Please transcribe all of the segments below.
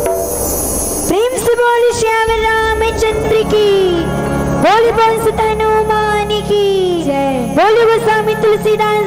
प्रेम से बोल श्याम रामचंद्र की बोल सुत हनुमान की जय। बोली गोस्वामी तुलसीदास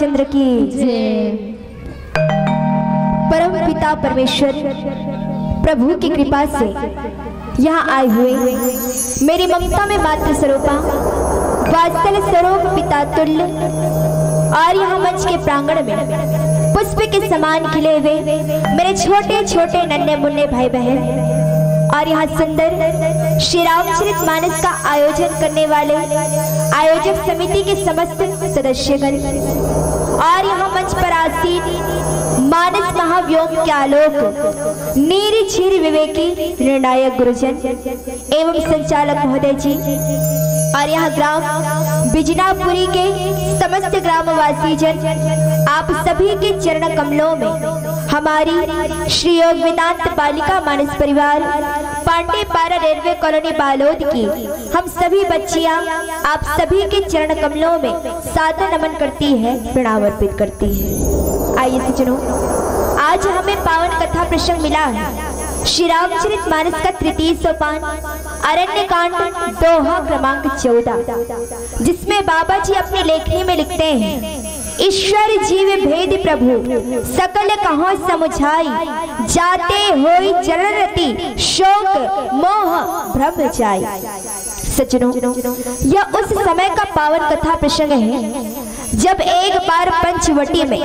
रामचंद्र की। परम पिता परमेश्वर प्रभु की कृपा से यहाँ आए हुए मेरी ममता में मात्र स्वरूपा वात्सल स्वरूप पिता तुल्य और यहाँ मंच के प्रांगण में पुष्प के समान खिले हुए मेरे छोटे छोटे नन्हे मुन्ने भाई बहन और यहाँ सुंदर श्री रामचरित मानस का आयोजन करने वाले आयोजक समिति के समस्त सदस्यगण और यहाँ मंच पर आसीन मानस महाव्योग के आलोक नीरी छीर विवेकी, निर्णायक गुरुजन एवं संचालक महोदय जी और यहाँ ग्राम बिजनापुरी के समस्त ग्रामवासी जन, आप सभी के चरण कमलों में हमारी श्री योग वेदांत बालिका मानस परिवार, पांडे पारा रेलवे कॉलोनी बालोद की हम सभी बच्चियाँ आप सभी के चरण कमलों में सादर नमन करती है, प्रणाम अर्पित करती है। आइए सजनों आज हमें पावन कथा प्रसंग मिला है। श्री रामचरित मानस का तृतीय सोपान अरण्य कांड दोहा क्रमांक चौदह, जिसमें बाबा जी अपनी लेखनी में लिखते हैं ईश्वर जीव भेद प्रभु सकल कहो समुझाई? जाते होई जलरति शोक मोह भ्रम जाय सजनों यह उस समय का पावन कथा प्रसंग है, जब एक बार पंचवटी में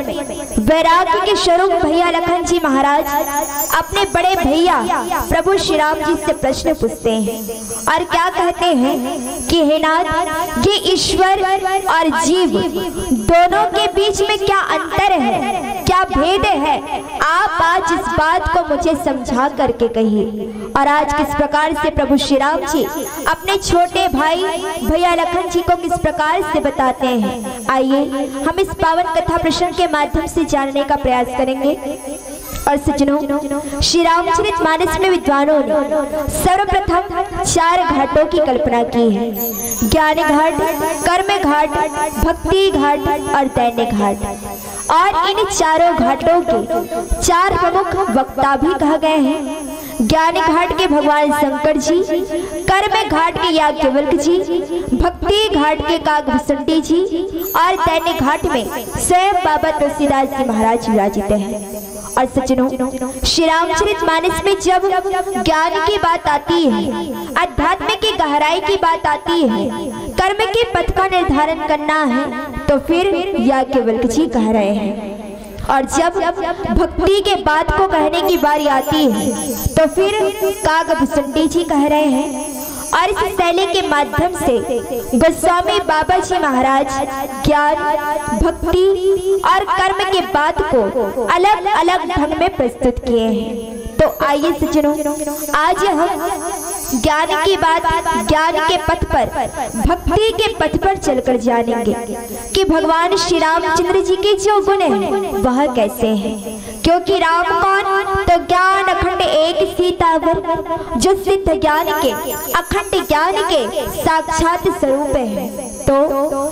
वैराग्य के स्वरूप भैया लखन जी महाराज अपने बड़े भैया प्रभु श्री राम जी से प्रश्न पूछते हैं और क्या कहते हैं कि हे नाथ, ये ईश्वर और जीव दोनों के बीच में क्या अंतर है, क्या भेद है? आप आज इस बात को मुझे समझा करके कहिए। और आज किस प्रकार से प्रभु श्री राम जी अपने छोटे भाई, भैया लखन जी को किस प्रकार से बताते हैं? आइए, हम इस पावन कथा प्रसंग के माध्यम से जानने का प्रयास करेंगे। और सज्जनों, श्री रामचरित मानस में विद्वानों ने सर्वप्रथम चार घाटों की कल्पना की है। ज्ञान घाट कर्म घाट भक्ति घाट और दैन्य घाट और इन चारों घाटों के चार प्रमुख वक्ता भी कहा गए हैं। ज्ञान घाट के भगवान शंकर जी, कर्म घाट के याज्ञवल्क जी, भक्ति घाट के कागभूषणी जी, और दैन्य घाट में स्वयं बाबा तुलसीदास जी महाराज विराजित हैं। और सज्जनों, श्री रामचरित मानस में जब ज्ञान की बात आती है, अध्यात्म की गहराई की बात आती है, कर्म के पथ का निर्धारण करना है तो फिर याज्ञवल्क जी कह रहे हैं। और जब भक्ति के बात को कहने की बारी आती है तो फिर कागभूषणी जी कह रहे हैं। और इस शैली के माध्यम से गोस्वामी बाबा जी महाराज ज्ञान, भक्ति और कर्म के बात को अलग अलग ढंग में प्रस्तुत किए हैं। तो आइए सज्जनों आज हम ज्ञान की बात ज्ञान के पथ पर भक्ति के पथ पर चलकर जानेंगे कि भगवान श्री रामचंद्र जी के जो गुण हैं वह कैसे हैं? क्योंकि राम कौन? तो ज्ञान अखंड एक सीतावर जो सिद्ध ज्ञान के अखंड ज्ञान के साक्षात स्वरूप है। तो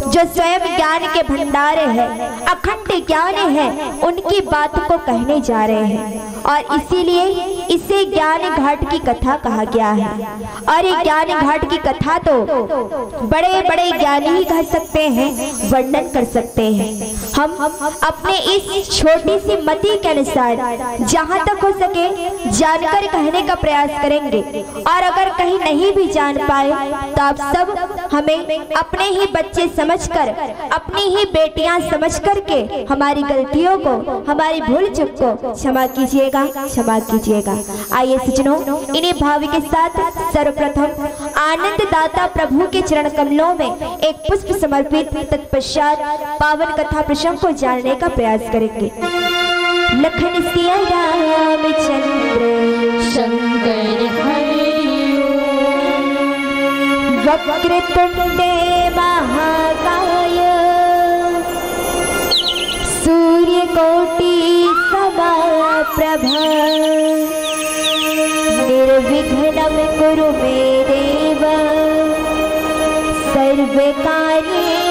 जो स्वयं ज्ञान के भंडार है अखंड ज्ञान है उनकी बात को कहने जा रहे हैं। और इसीलिए इसे ज्ञान घाट की कथा कहा गया है। और ये ज्ञान घाट की कथा तो बड़े बड़े ज्ञानी ही कह सकते हैं, वर्णन कर सकते हैं। हम अपने इस छोटी सी मति के अनुसार जहाँ तक हो सके जानकर कहने का प्रयास करेंगे। और अगर कहीं नहीं भी जान पाए तो आप सब हमें अपने ही बच्चे समझकर, अपनी ही बेटियाँ समझ करके हमारी गलतियों को, हमारी भूल चुक को क्षमा कीजिएगा क्षमा कीजिएगा। आइए सजनों इन्हीं भाव के साथ सर्वप्रथम आनंद दाता प्रभु के चरण कमलों में एक पुष्प समर्पित तत्पश्चात पावन कथा प्रसंग को जानने का प्रयास करेंगे। लखन सिया रामचंद्र शंकर वक्रतुंडे महाकाय। समाप्रभा निर्विघ्नं कुरु मे देव। सर्वकार्येषु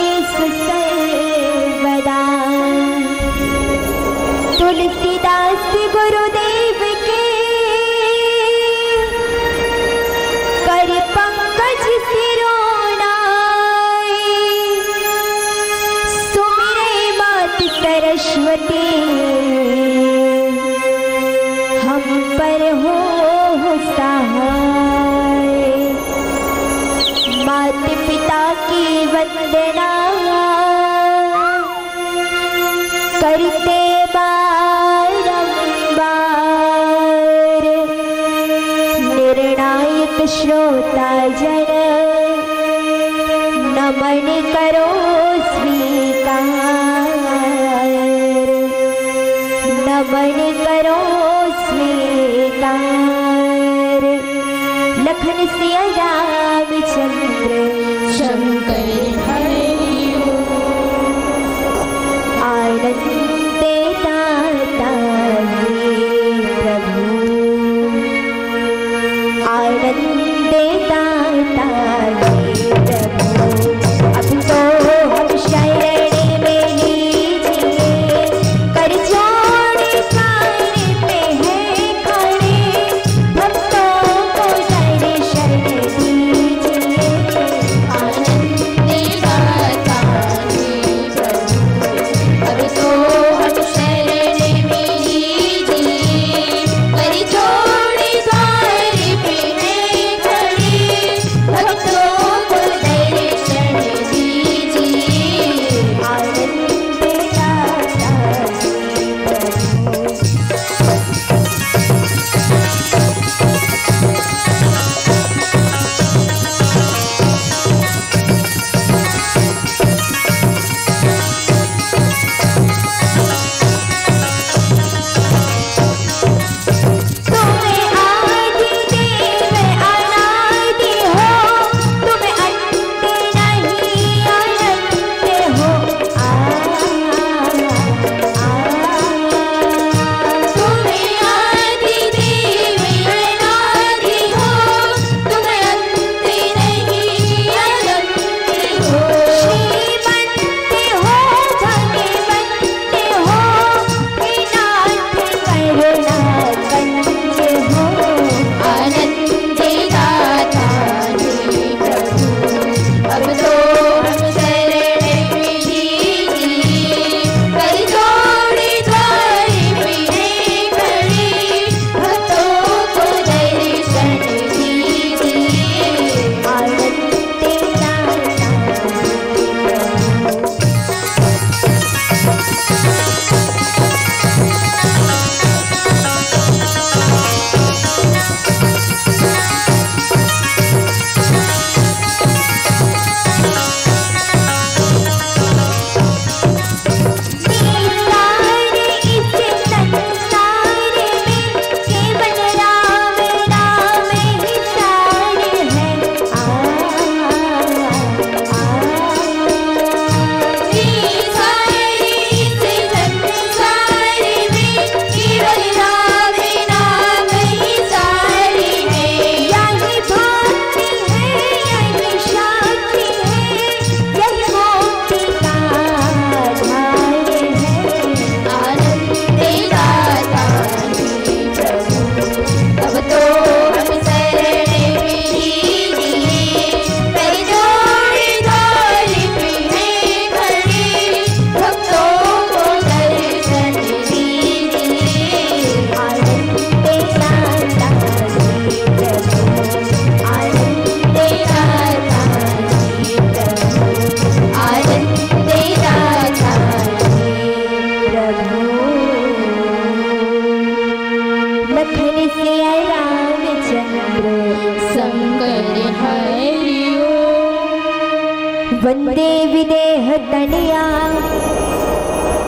वंदे विदेह तनया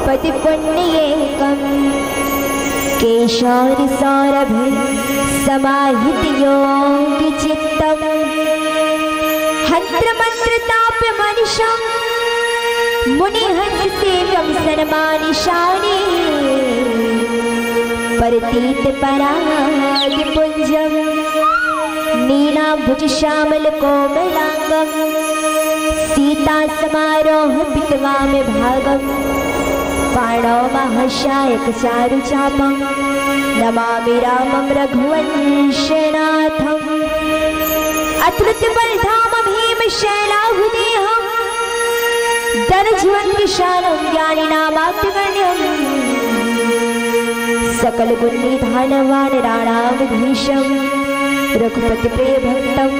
पतिपुण्येकम् केशौरसौरभि समाहितयोगिचित्तम् हन्त्रमन्त्रताप्यमनिशम् मुनिहंससेव्यं सन्मानिशानि परतीत परादिपुञ्जम् नीलाभुजश्यामलकोमलाङ्गम् सीता समारोह पितवा में भागम। पाणौ महाशायक चारु चापम। नमामि रामं रघुवंशनाथम् अतुलित बलधाम भीम शैलाहुदेहम् दरज्वन् विशालं रघुपति प्रिय भक्तम्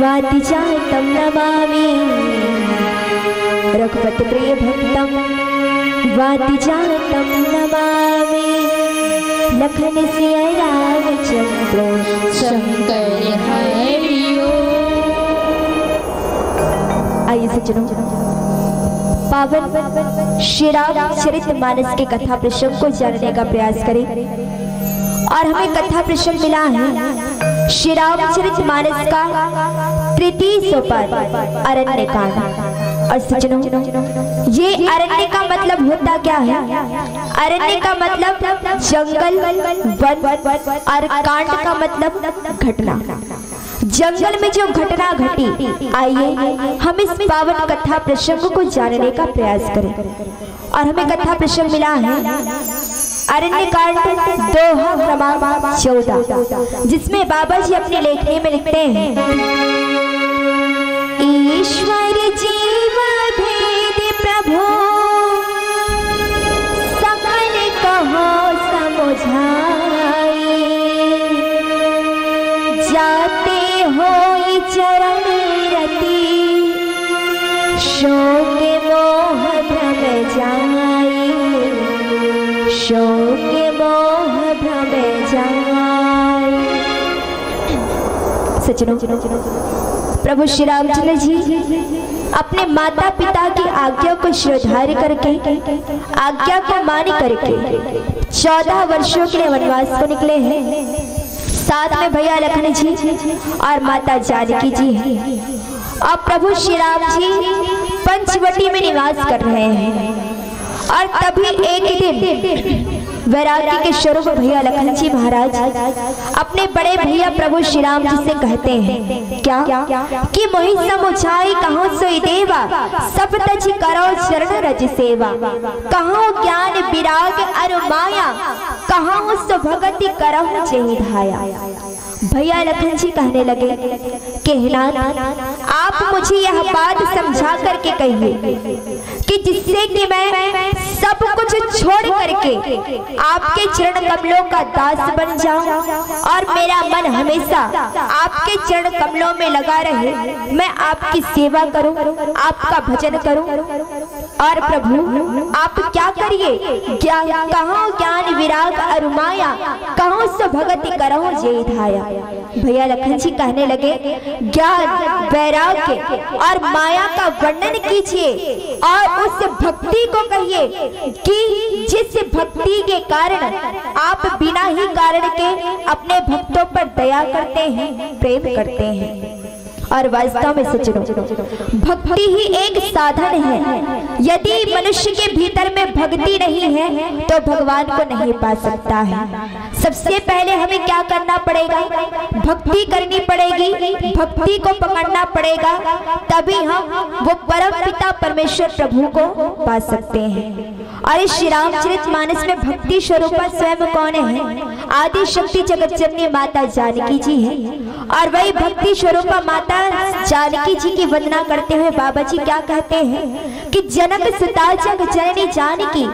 वादिजातं नमामि। रघुपति प्रिय भक्तम् वादिजातं नमामि। लखन सिय रामचंद्र शंकर आइए सज्जनों, पावन श्री राम चरित मानस के कथा प्रसंग को जानने का प्रयास करें। और हमें कथा प्रसंग मिला है। श्री रामचरित मानस का तृतीय सोपान अरण्य कांड और सज्जनों, ये अरण्य का मतलब होता क्या है? अरण्य का मतलब जंगल, वन और कांड का मतलब घटना। जंगल में जो घटना घटी, आइए हम इस पावन कथा प्रसंग को जानने का प्रयास करें। और हमें कथा प्रसंग मिला है अरण्य कांड क्रमांक चौदह, जिसमें बाबा जी अपने लेखनी में लिखते हैं। ईश्वर जीव भेद प्रभु, सकल कहो समझाई जाते हो चरण रति, शोक मोह भ्रम जाई शोक सचनो प्रभु श्री रामचंद्र जी, अपने माता पिता की आज्ञा को श्रद्धार करके, आज्ञा को मान करके चौदह वर्षों के लिए वनवास को निकले हैं। साथ में भैया लखन जी और माता जानकी जी हैं। और प्रभु श्री राम जी पंचवटी में निवास कर रहे हैं। और तभी एक दिन वैराग्य के स्वरूप भैया लखन जी महाराज, अपने बड़े भैया प्रभु श्री राम जी से कहते हैं, क्या? कि मोहि समुझाई कहो सोई देवा, सब तज करो चरण रज सेवा। कहो ज्ञान विराग अरु माया, कहो सो भगति करहु जेहि धाया। भैया लखन जी कहने लगे, कहना मुझे यह बात समझा करके कहिए कि जिससे कि मैं सब कुछ छोड़ करके आपके चरण कमलों का दास बन जाऊँ और मेरा मन हमेशा आपके चरण कमलों में लगा रहे, मैं आपकी सेवा करूँ, आपका भजन करूँ। और प्रभु आप क्या करिए? कहो, ज्ञान विराग अरुमाया? कहो सो भगति करो जय धाया? भैया लखन जी कहने लगे, ज्ञान, वैराग्य और माया का वर्णन कीजिए और उस भक्ति को कहिए कि जिस भक्ति के कारण आप बिना ही कारण के अपने भक्तों पर दया करते हैं, प्रेम करते हैं। और वास्तव में सज्जनों भक्ति ही एक साधन है। यदि मनुष्य के भीतर में भक्ति नहीं है तो भगवान को नहीं पा सकता है। सबसे पहले हमें क्या करना पड़ेगा? भक्ति करनी पड़ेगी। भक्ति को पकड़ना पड़ेगा। तभी हम वो परम पिता परमेश्वर प्रभु को पा सकते हैं। और इस श्री रामचरित मानस में भक्ति स्वरूप स्वयं कौन है? आदि शक्ति जगत जननी माता जानकी जी है। और वही भक्ति स्वरूप माता जानकी जी की वंदना करते हुए बाबा जी क्या कहते हैं? कि जनक सुता जग जननी जानकी,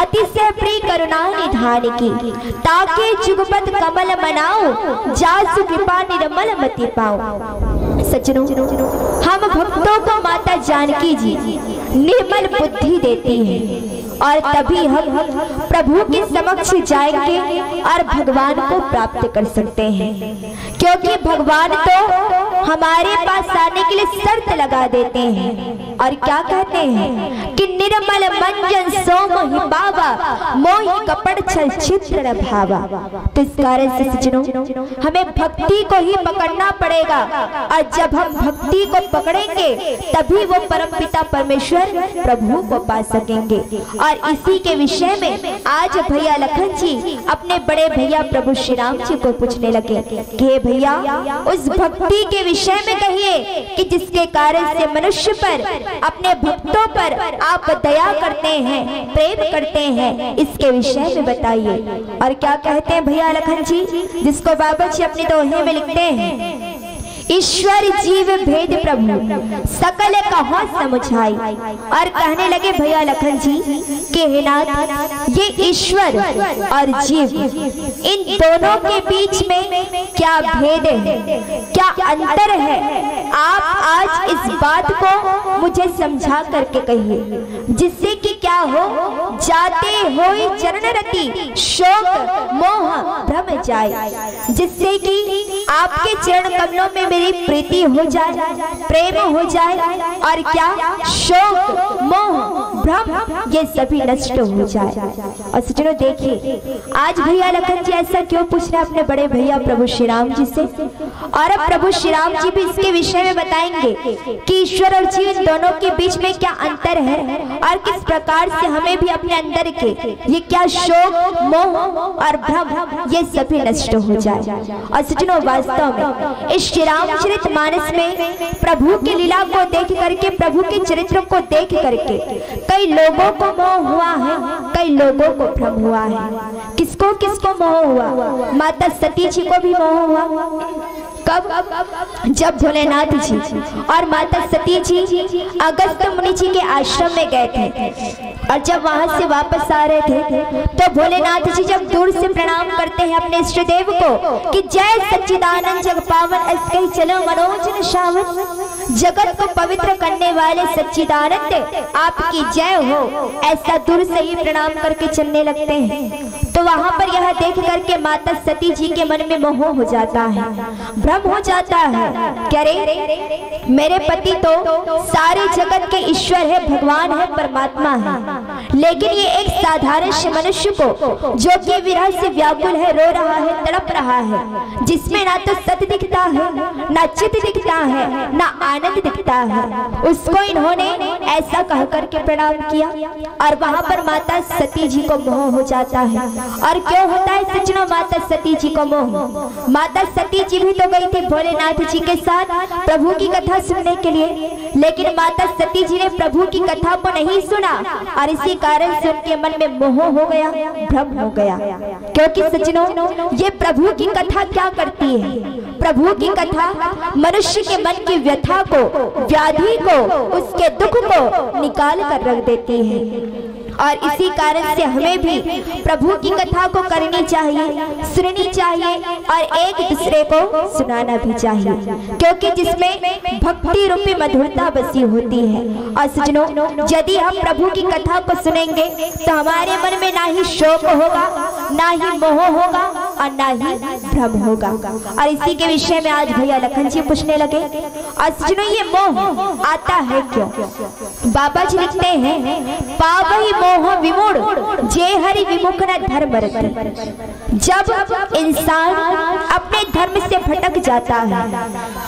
अतिशय प्रिय करुणा निधान की ताके जुगपत कमल मनाओ, जासु कृपा निर्मल मति पाओ। सज्जनों, हम भक्तों को माता जानकी जी निर्मल बुद्धि देती है और तभी हम प्रभु के समक्ष जाएँगे और भगवान को प्राप्त कर सकते हैं। क्योंकि भगवान तो हमारे पास आने के लिए शर्त लगा देते हैं और क्या कहते हैं? निर्मल मंजन सोम ही बाबा मोहि कपड़ छल चित्र भावा तो इस कारण से सज्जनों हमें भक्ति को ही पकड़ना पड़ेगा और जब हम भक्ति को पकड़ेंगे तभी वो परम पिता परमेश्वर प्रभु को पा सकेंगे और इसी के विषय में आज भैया लखन जी अपने बड़े भैया प्रभु श्री राम जी को पूछने लगे कि भैया उस भक्ति के विषय में कहिए कि जिसके कारण से मनुष्य पर अपने भक्तों पर आप दया करते हैं, प्रेम करते हैं, इसके विषय में बताइए। और क्या कहते हैं भैया लखन जी, जिसको बाबा जी अपने दोहे में लिखते हैं? ईश्वर जीव भेद प्रभु। सकल कहा समझाई? और कहने लगे, भैया लखन जी, कि हे नाथ, ये ईश्वर और जीव, इन दोनों के बीच में क्या भेद है? क्या अंतर है? आप आज इस बात को मुझे समझा करके कहिए। जिससे कि क्या हो, जाते हो चरण रति शोक, मोह, भ्रम जाए। जिससे कि आपके चरण कमलों में मेरी प्रीति हो जाए, प्रेम हो जाए, और क्या? शोक, मोह, भ्रम, ये सभी नष्ट हो जाए। और सजनों देखिए, आज भैया लखन जी ऐसा क्यों पूछ रहे अपने बड़े भैया प्रभु श्री राम जी से? और अब प्रभु श्री राम जी भी इसके विषय में बताएँगे कि ईश्वर और जीव दोनों के बीच में क्या अंतर है और किस प्रकार से हमें भी अपने अंदर के ये क्या शोक, मोह और भ्रम, ये सभी नष्ट हो जाए। और सजनों वास्तव में इस श्री रामचरित मानस में प्रभु के लीला को देख करके, प्रभु के चरित्र को देख करके, कई लोगों को मोह हुआ है, कई लोगों को भ्रम हुआ है। किसको किसको मोह हुआ? माता सती जी को भी मोह हुआ। कब? जब भोलेनाथ जी और माता सती जी अगस्त मुनि जी के आश्रम में गए थे और जब वहाँ से वापस आ रहे थे तो भोलेनाथ जी जब दूर से प्रणाम करते हैं अपने इष्ट देव को कि जय सच्चिदानंद जग पावन, ऐसे चलो मनोज शावन। जगत को पवित्र करने वाले सच्चिदानंद, आपकी जय हो, ऐसा दूर से ही प्रणाम करके चलने लगते हैं। तो वहाँ पर यह देख करके माता सती जी के मन में मोह हो जाता है, भ्रम हो जाता है क्या रे मेरे पति तो सारे जगत के ईश्वर है, भगवान है, परमात्मा है। लेकिन ये एक साधारण मनुष्य को, जो कि विरह से व्याकुल है, रो रहा है, तड़प रहा है, जिसमें ना तो सत दिखता है, ना चित दिखता है, ना आनंद दिखता है। उसको इन्होंने ऐसा कह करके प्रणाम किया और वहाँ पर माता सती जी को मोह हो जाता है। और क्यों होता है सचना, माता सती जी को मोह? माता सती जी भी तो गई थी भोलेनाथ जी के साथ प्रभु की कथा सुनने के लिए। लेकिन माता सती जी ने प्रभु की कथा को नहीं सुना और इसी कारण से उनके मन में मोह हो गया, भ्रम हो गया। क्योंकि सजनों ये प्रभु की कथा क्या करती है? प्रभु की कथा मनुष्य के मन की व्यथा को व्याधि को, उसके दुख को निकाल कर रख देती है। और इसी कारण से हमें भी प्रभु की कथा को करनी चाहिए, सुननी चाहिए और एक दूसरे को सुनाना भी चाहिए। क्योंकि जिसमें भक्ति रूपी मधुरता बसी होती है। और सजनों, यदि हम प्रभु की कथा को सुनेंगे तो हमारे मन में ना ही शोक होगा, ना ही मोह होगा और ना ही भ्रम होगा। और इसी के विषय में आज भैया लखन जी पूछने लगे और सजनों ये मोह आता है क्यों? बाबा जी लिखते हैं पावही मोह विमूढ़, जे हरि विमुख न धर्म जब इंसान अपने धर्म से भटक जाता है,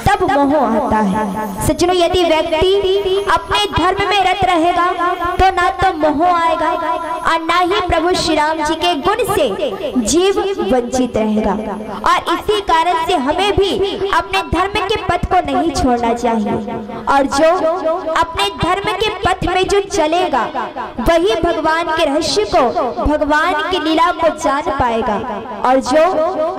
तब मोह आता है। सचनो यदि व्यक्ति अपने धर्म में रत रहेगा तो ना तो मोह आएगा। और ना ही प्रभु श्री राम जी के गुण से जीव वंचित रहेगा। और इसी कारण से हमें भी अपने धर्म के पथ को नहीं छोड़ना चाहिए। और जो अपने धर्म के पथ में जो चलेगा, वही भगवान के रहस्य को, भगवान की लीला को जान पाएगा। और जो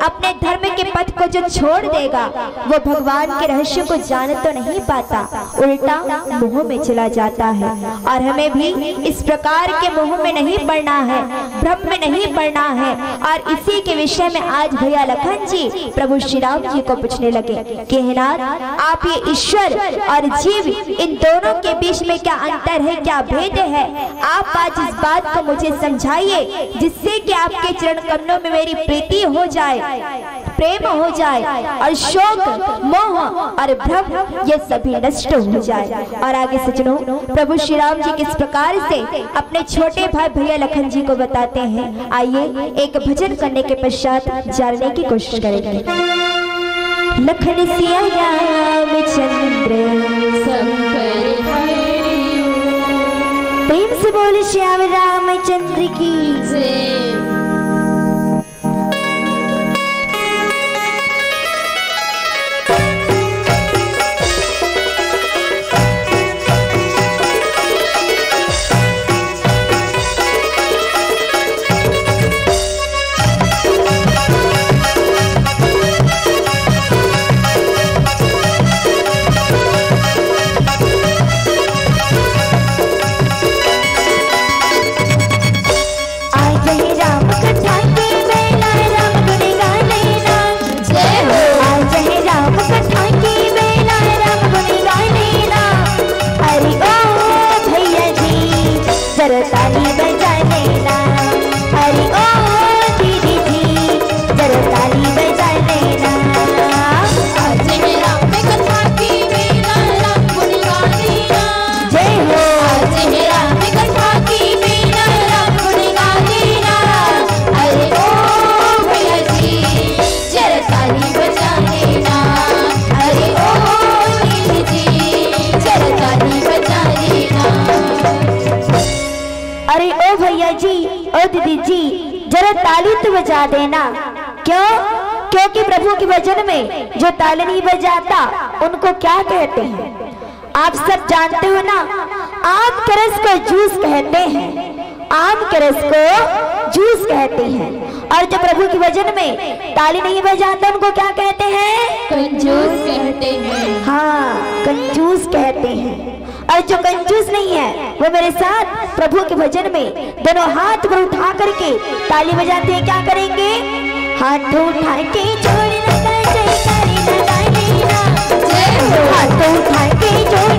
अपने धर्म के पथ को जो छोड़ देगा, वो भगवान के रहस्य को जान तो नहीं पाता, उल्टा मोह में चला जाता है। और हमें भी इस प्रकार के मोह में नहीं पड़ना है, भ्रम में नहीं पड़ना है। और इसी के विषय में आज भैया लखन जी प्रभु श्री राम जी को पूछने लगे कहना आप ये ईश्वर और जीव इन दोनों के बीच में क्या अंतर है, क्या भेद है? आप आज इस बात को मुझे समझाइए, जिससे कि आपके चरण कमलों में मेरी प्रीति हो जाए। प्रेम हो जाए, और शोक, मोह, और भ्रम, ये सभी नष्ट हो जाए। और आगे सजनों प्रभु श्री राम जी किस प्रकार से अपने छोटे भाई भैया लखन जी को बताते हैं। आइए, एक भजन करने के पश्चात जानने की कोशिश करेंगे। लखन सिया शंकर प्रेम से बोले श्याम रामचंद्र की बजा देना। क्यों? क्योंकि प्रभु के भजन में जो ताली नहीं बजाता उनको क्या कहते हैं? आप सब जानते हो ना आम के रस को जूस कहते हैं। आम के रस को जूस कहते हैं। और जो प्रभु के भजन में ताली नहीं बजाते उनको क्या कहते हैं? कंजूस कहते हैं। हाँ कंजूस कहते हैं। और जो कंजूस नहीं है, वो मेरे साथ प्रभु के भजन में दोनों हाथ पर उठा करके ताली बजाते हैं। क्या करेंगे? हाथ उठा के जय हाथ उठा के जोड़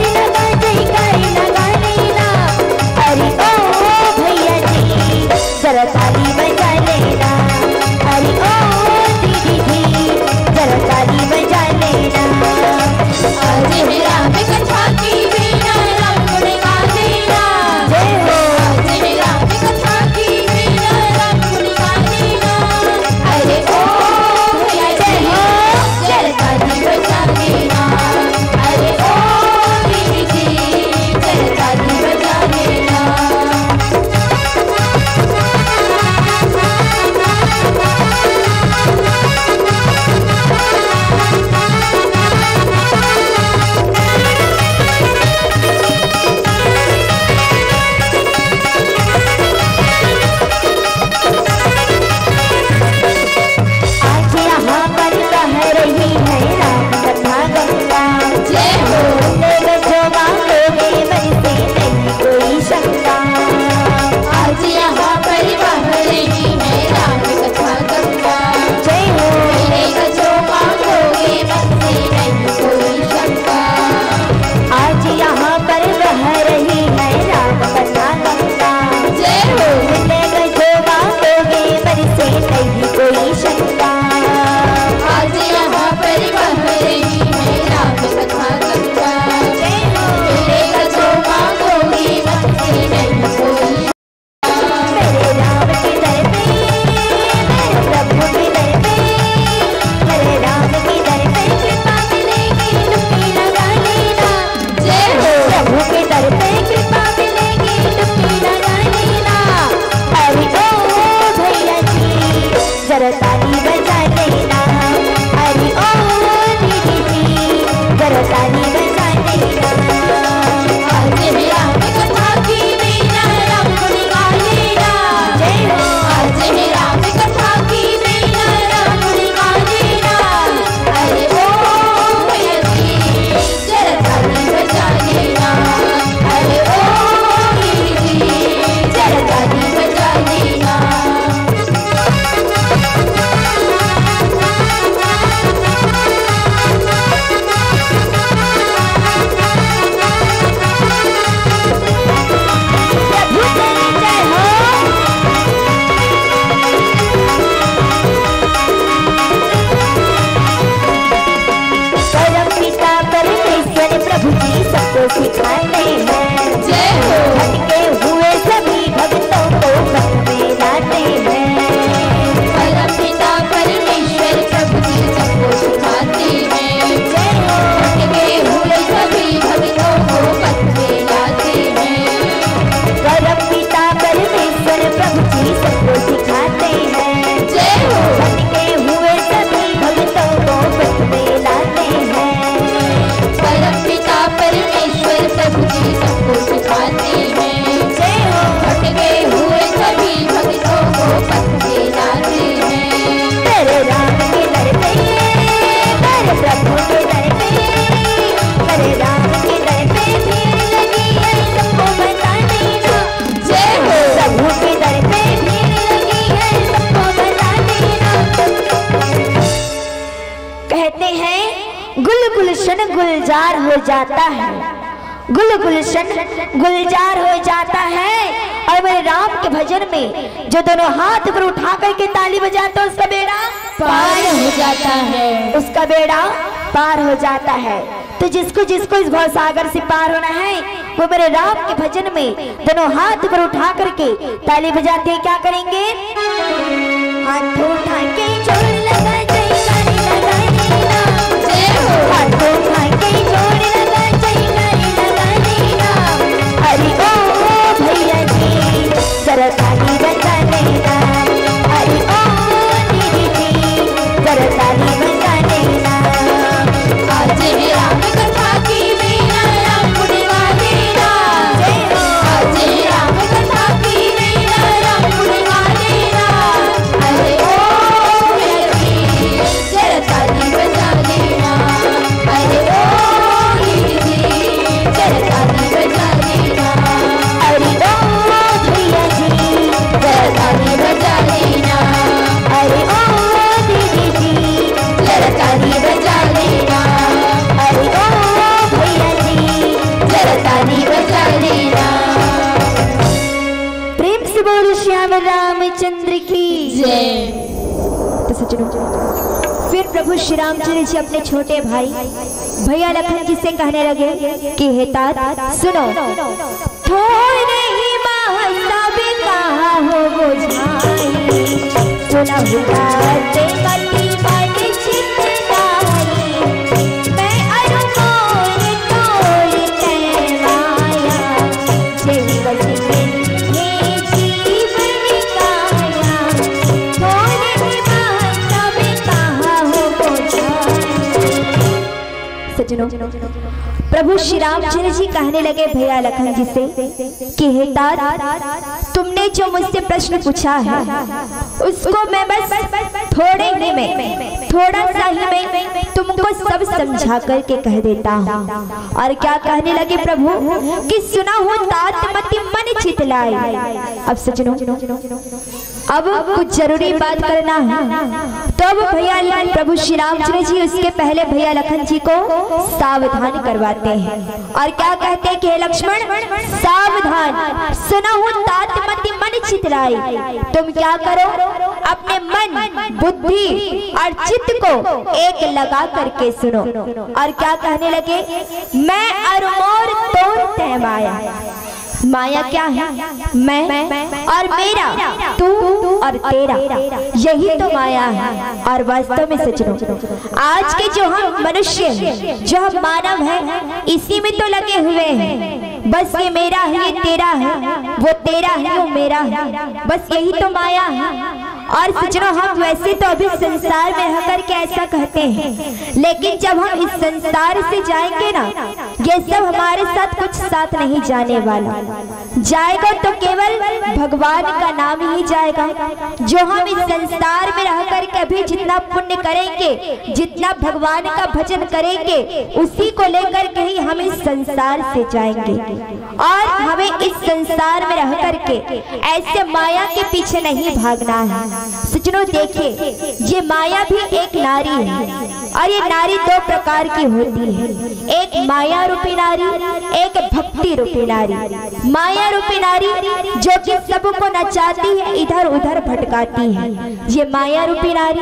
हो जाता है। तो जिसको जिसको इस भव सागर से पार होना है, वो मेरे राम के भजन में दोनों हाथ पर उठा करके ताली बजाते क्या करेंगे? हाथ तुमने जो मुझसे प्रश्न पूछा है उसको मैं बस थोड़े में थोड़ा सा ही में तुमको सब समझा करके कह देता हूँ। और क्या कहने लगे प्रभु? कि सुना हो तात मति मन चितलाई अब सज्जनों अब कुछ ज़रूरी बात करना है। तो अब भैया प्रभु श्री रामचंद्र जी, उसके पहले भैया लखन जी को सावधान करवाते हैं। और क्या कहते हैं कि लक्ष्मण, सावधान, सुना हूँ तात मति मन चितलाई तुम क्या करो? अपने मन, बुद्धि और चित्त को एक लगा करके सुनो। और क्या कहने लगे? मैं अरमोर तय माया माया क्या है? मैं और मेरा, तू और तेरा। यही तो माया है। और वास्तव में सचनो आज के जो हम मनुष्य जो हम मानव हैं, इसी में तो लगे हुए हैं। बस ये मेरा है, ये तेरा है। वो तेरा है, वो मेरा है। बस यही तो माया है। और सचनो हम वैसे तो अभी संसार में रह करके ऐसा कहते हैं, लेकिन जब हम इस संसार से जाएँगे ना, ये सब हमारे साथ कुछ साथ नहीं जाने वाला। जाएगा तो केवल भगवान का नाम ही जाएगा। जो हम इस संसार में रह करके अभी जितना पुण्य करेंगे, जितना भगवान का भजन करेंगे, उसी को लेकर के ही हम इस संसार से जाएँगे। और हमें इस संसार में रह करके ऐसे माया के पीछे नहीं भागना है। सचनो देखिए ये माया भी एक नारी है और ये नारी दो प्रकार की होती है। एक माया रूपी नारी, एक भक्ति रूपी नारी। माया रूपी नारी जो कि सबको नचाती है इधर उधर भटकाती है। ये माया रूपी नारी,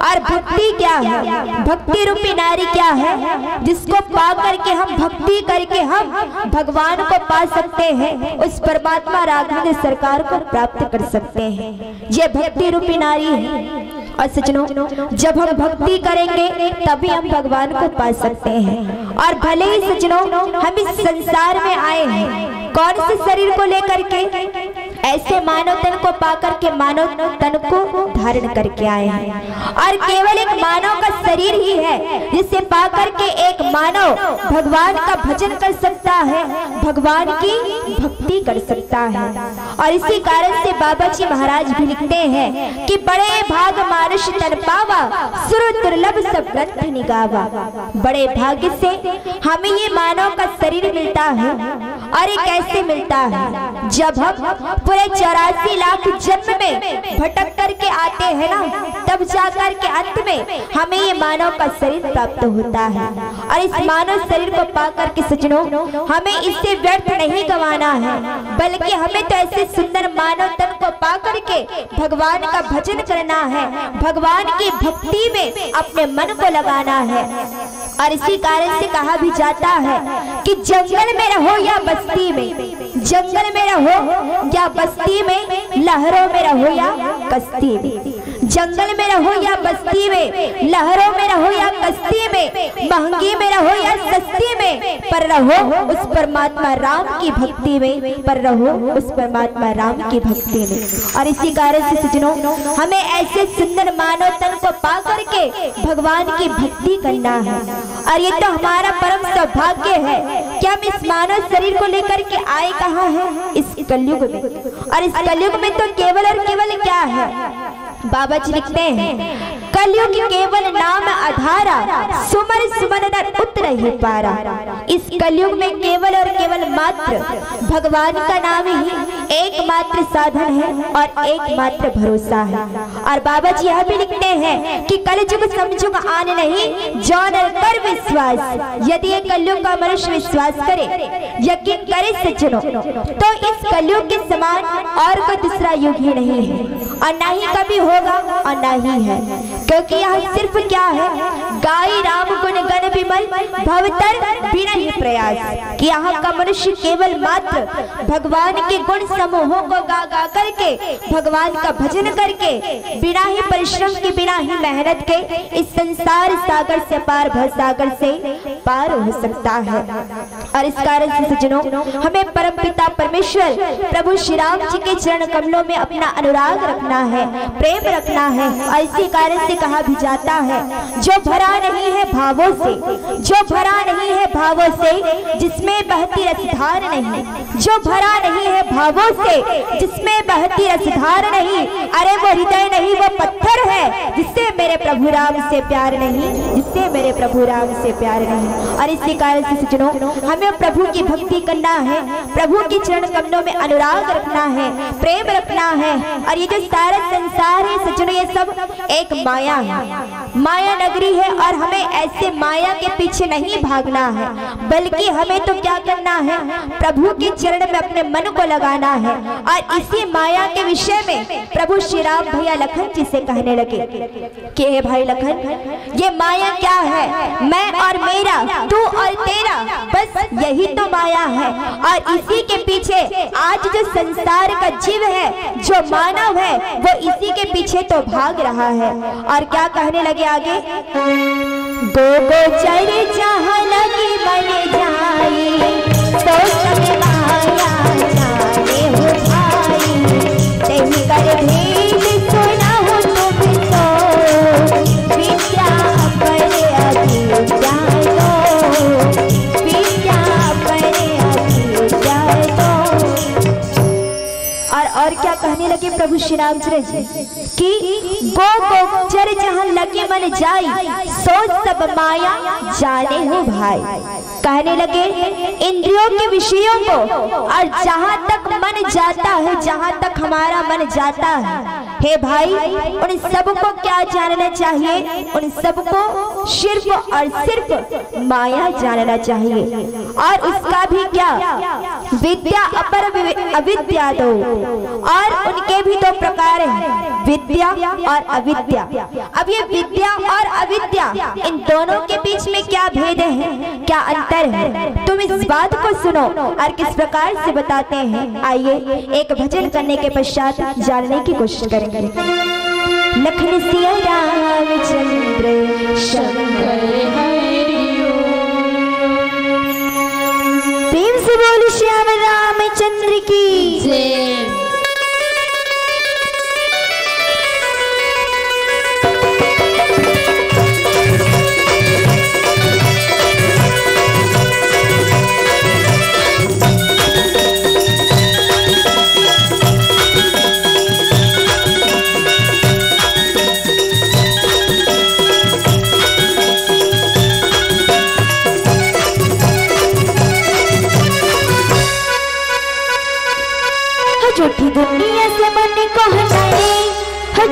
और भक्ति क्या है? भक्ति रूपी नारी क्या है? जिसको पा करके हम भक्ति करके हम भगवान को पा सकते हैं, उस परमात्मा राघवेंद्र सरकार को प्राप्त कर सकते हैं। ये भक्ति रूपी नारी है। और सजनों, जब हम भक्ति करेंगे, तभी हम भगवान को पा सकते हैं। और भले ही सजनों, हम इस संसार में आए हैं, कौन से शरीर को लेकर के? ऐसे मानव तन को पाकर के मानव तन को धारण करके आए हैं। और केवल एक मानव का शरीर ही है, जिसे पाकर के एक मानव भगवान का भजन कर सकता है, भगवान की भक्ति कर सकता है। और इसी कारण से बाबा जी महाराज भी लिखते हैं कि बड़े भाग मानुष तन पावा, सुर दुर्लभ सब ग्रंथ निगावा। बड़े भाग्य से हमें ये मानव का शरीर मिलता है और ये कैसे मिलता है, जब हम पूरे चौरासी लाख जन्म में भटक करके आते हैं ना, तब जाकर के अंत में हमें ये मानव का शरीर प्राप्त होता है। और इस मानव शरीर को पाकर के सजनों हमें इससे व्यर्थ नहीं गवाना है, बल्कि हमें तो ऐसे सुंदर मानव तन को पा करके भगवान का भजन करना है, भगवान की भक्ति में अपने मन को लगाना है। और इसी कारण से कहा भी जाता है कि जंगल में रहो या बस्ती में जंगल में रहो या बस्ती में, लहरों में रहो या कश्ती में। जंगल में रहो या बस्ती में, लहरों में रहो या कश्ती में, महँगी में रहो या सस्ती में, पर रहो उस परमात्मा राम की भक्ति में, पर रहो उस परमात्मा राम की भक्ति में। और इसी कारण से सजनों हमें ऐसे सुंदर मानव तन को पा करके भगवान की भक्ति करना है। और ये तो हमारा परम सौभाग्य है कि हम इस मानव शरीर को लेकर के आए कहा है? इस कलयुग में। और इस कलयुग में तो केवल और केवल क्या है? बाबा जी लिखते हैं कलयुग केवल नाम आधारा सुमर सुमन उतर ही पारा। इस कलयुग में केवल और केवल मात्र भगवान का नाम ही एकमात्र साधन है और एकमात्र भरोसा है। और बाबा जी यह भी लिखते हैं कि कलयुग समझुग आन नहीं, जौन कर विश्वास। यदि ये कलयुग का मनुष्य विश्वास करे यकीन करे सज्जनों तो इस कलयुग के समान और कोई दूसरा युग ही नहीं है। और ना ही कभी होगा और ना ही है। क्योंकि यह सिर्फ़ क्या है? गाय राम गुण गण विमल, भवतर बिना ही प्रयास। कि यहाँ का मनुष्य केवल मात्र भगवान के गुण समूहों को गा गा करके, भगवान का भजन करके, बिना ही परिश्रम के, बिना ही मेहनत के इस संसार सागर से पार भर सागर से पार हो सकता है। और इस कारण से सज्जनों, हमें परम पिता परमेश्वर, प्रभु श्री राम जी के चरण कमलों में अपना अनुराग रखना है, प्रेम रखना है। और इसी कारण से कहा भी जाता है, जो भरा नहीं है भावों से, जो भरा नहीं है भावों से, जिसमें बहती रसधार नहीं, जो भरा नहीं है भावों से, जिसमें बहती रसधार नहीं, अरे वो हृदय नहीं, वो पत्थर है, जिससे मेरे प्रभु राम से प्यार नहीं, जिससे मेरे प्रभु राम से प्यार नहीं। और इसी कारण से सज्जनों हमें प्रभु की भक्ति करना है, प्रभु की चरण कमलों में अनुराग रखना है, प्रेम रखना है, और ये जो सारा संसार है सज्जनों ये सब एक माया है। माया नगरी है और हमें ऐसे माया के पीछे नहीं भागना है, बल्कि हमें तो क्या करना है? प्रभु के चरण में अपने मन को लगाना है। और इसी माया के विषय में प्रभु श्री राम भैया लखन जी से कहने लगे कि भाई लखन, ये माया क्या है? मैं और मेरा, तू और तेरा, बस यही तो माया है। और इसी के पीछे आज जो संसार का जीव है, जो मानव है, वो इसी के पीछे तो भाग रहा है। और क्या कहने लगे आगे? दो गो चर जहाँ लगी बन जाए तो माया जाने हो भाई तेरी कर और क्या कहने लगे प्रभु श्री रामचंद्र जी? कि गो गो चर जहाँ लगे मन जाई सोच सब माया जाने हो भाई। कहने लगे, इंद्रियों के विषयों को और जहाँ तक मन जाता है, जहाँ तक हमारा मन जाता है हे भाई, उन सबको क्या जानना चाहिए? उन सबको सिर्फ़ और सिर्फ़ माया जानना चाहिए। और उसका भी क्या? विद्या अपर अविद्या दो। और उनके भी दो प्रकार है, विद्या और अविद्या। अब ये विद्या और अविद्या, इन दोनों के बीच में क्या भेद है? क्या अंतर है? तुम इस बात को सुनो और किस प्रकार से बताते हैं? आइए, एक भजन करने के पश्चात जानने की कोशिश करें। करके लखन सिया रामचंद्र शंकर प्रेम से बोल श्याम रामचंद्र की। जय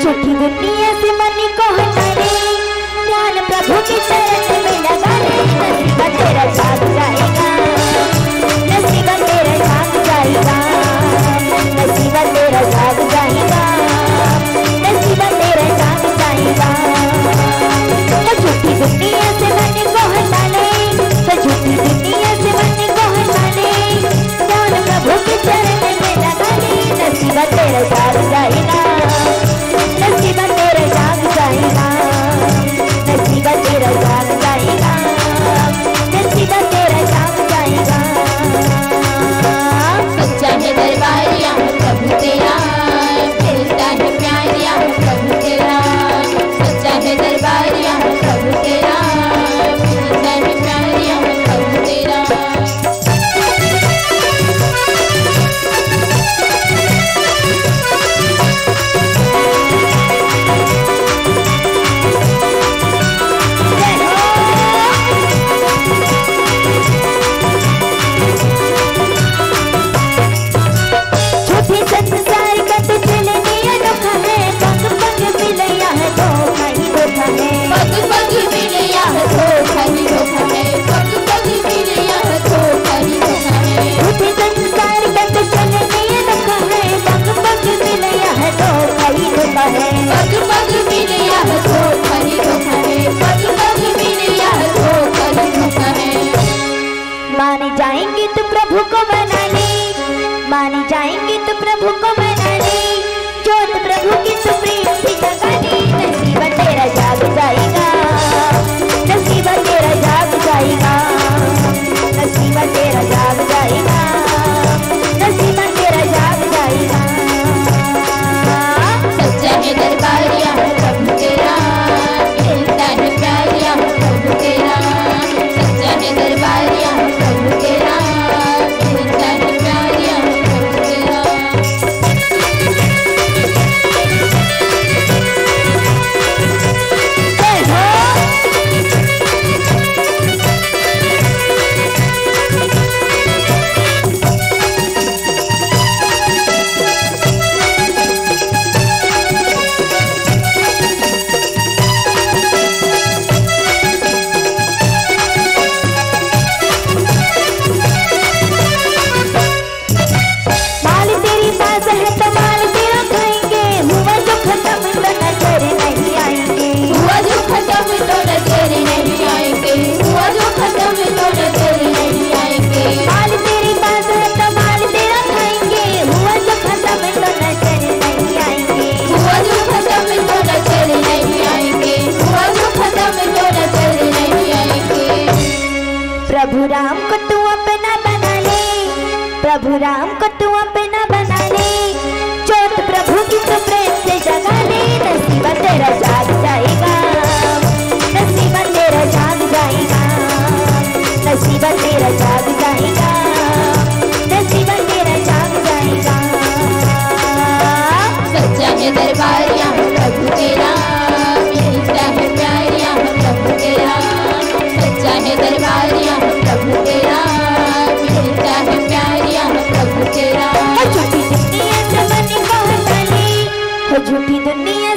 सखी दुनिया से मन को हटा दे ध्यान प्रभु के चरण में लगा दे नसीब तेरा जाग जाएगा। नसीब तेरा जाग जाएगा। नसीब तेरा जाग जाएगा। नसीब तेरा जाग जाएगा। तो झूठी दुनिया से मन को हटा ले तो झूठी दुनिया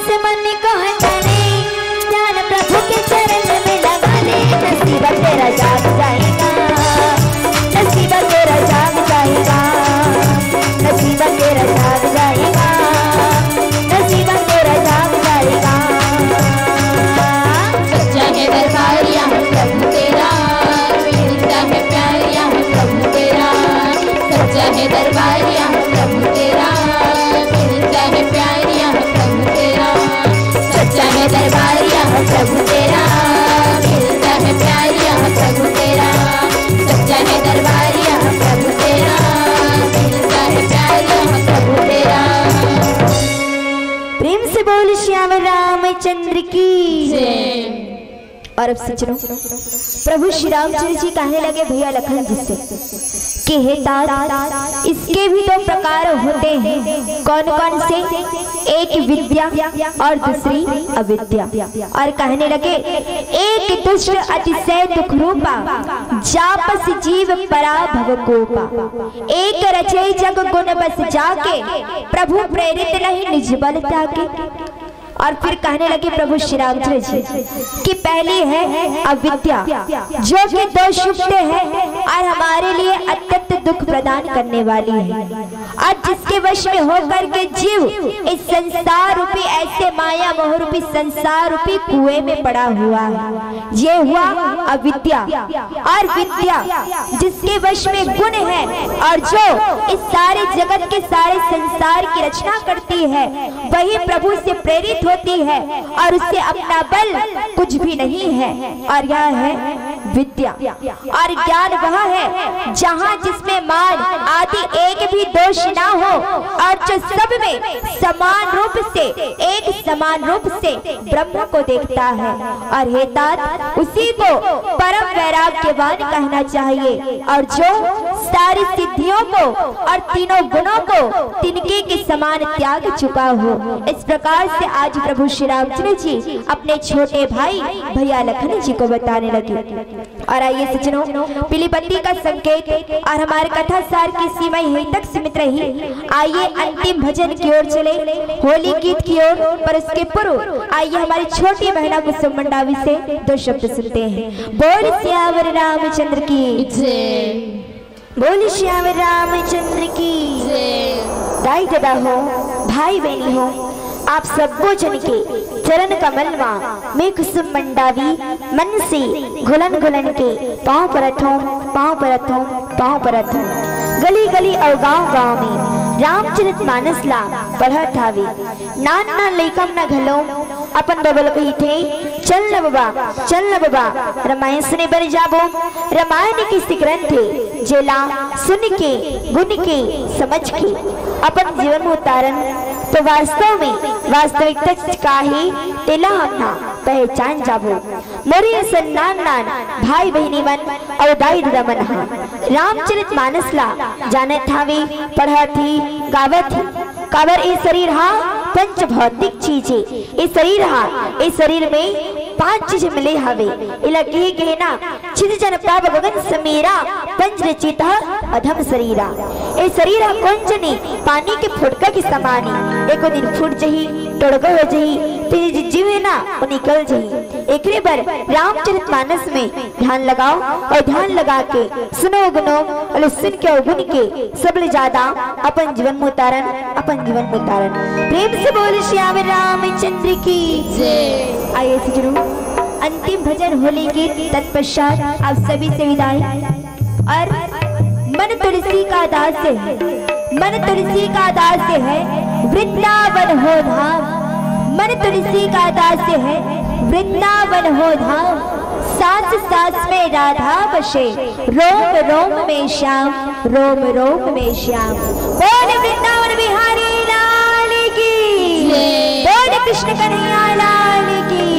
से मन जाने ध्यान प्रभु के चरण में लगा तेरा जाग जाएगा। नसीब तेरा जाग जाएगा। और अब सज्जनों प्रभु श्री रामचंद्र जी कहने लगे, भैया लखन जी से, कि हे तात इसके भी दो प्रकार होते हैं। कौन कौन से? एक विद्या और दूसरी अविद्या। और कहने लगे, एक दुष्ट अतिशय दुख रूपा जापस जीव परा भव कोपा एक रचे जग गुण बस जाके, प्रभु प्रेरित नहीं निज बल ताके और फिर कहने लगे, प्रभु श्री रामचंद्र जी, कि पहली है अविद्या, जो कि दो शुभ है और हमारे लिए अत्यंत दुख प्रदान करने वाली है। और जिसके वश में होकर के जीव इस संसार रूपी, ऐसे माया मोह रूपी संसार रूपी कुएँ में पड़ा हुआ है। ये हुआ अविद्या। और विद्या जिसके वश में गुण है और जो इस सारे जगत के सारे संसार की रचना करती है, वही प्रभु से प्रेरित होती है और उससे अपना बल कुछ भी नहीं है। और यह है विद्या। और ज्ञान वह है जहाँ जिसमें मान आदि एक भी दोष ना हो और जो सब में समान रूप से, एक समान रूप से ब्रह्म को देखता है। और हे तात उसी को परम वैराग्यवान कहना चाहिए। और जो सारी सिद्धियों को और तीनों गुणों को तिनके के समान त्याग चुका हो, इस प्रकार से आज प्रभु श्री रामचंद्र जी अपने छोटे भाई भैया लखन जी को बताने लगे। और आइए सज्जनों पीली का संकेत और हमारे कथा सार की सीमा यहीं तक सीमित रही। आइए अंतिम भजन की ओर चले, होली गीत की ओर, पर उसके पूर्व आइए हमारी छोटी बहना कुसुम मंडावी से दो शब्द सुनते हैं। बोल श्यावर रामचंद्र की बोल श्यावर रामचंद्र की दाई दादा हो, भाई बहनी हो आप सबको जन के चरण कमल में कुसुम मंडावी मन से घुलन घुलन के पाँव परथों पाँव परथों पाँव परथों गली गली और गाँव गाँव में रामचरित मानस ला पढ़त थावे। नान ना लेकम न घलो। अपन बबल कही थे चल न बाबा, चल न बाबा। रामायण सुने बर जाबो रामायण के सिकरन थे जेला सुन के, गुन के, समझ के। अपन जीवन में उतारन तो वास्तव में, वास्तविकता का ही तेला हमना पहचान जाबो मोरी सन्नान नान भाई बहनी मन, और दाई दादा मन हा रामचरित मानस ला जाने थावे पढ़ा थी गावत थी काबर ये शरीर हा पंच भौतिक चीज़ें। ये शरीर हा इस शरीर में पाँच चीज़ मिले हवे। इला कहे गए ना, छिद जन पाप गगन समीरा पंच रचित अधम शरीरा। ए शरीर कौन जनी? पानी के फुटका के समानी। एको दिन फुट जही टोड़गो हो जही तेरे जीव है ना निकल जही। एकरे पर रामचरित मानस में ध्यान लगाओ और ध्यान लगा के सुनो गुनो और सुन के गुन के सबले ज़्यादा अपन जीवन में उतारन अपन जीवन में उतारन प्रेम से बोल श्याम रामचंद्र की आइए सजनों अंतिम भजन होली के तत्पश्चात आप सभी से विदाई। और मन तुलसी का दास है। मन तुलसी का दास है। वृंदावन हो धाम। मन तुलसी का दास है। वृंदावन हो धाम। सांस सांस में राधा बसे। रोम रोम में श्याम। रोम रोम में श्याम। बोल वृंदावन बिहारी लाल की। बोल कृष्ण कन्हैया लाल की।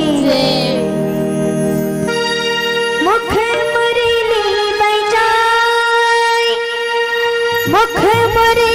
मुख मुरली बजाई। मुख मुरली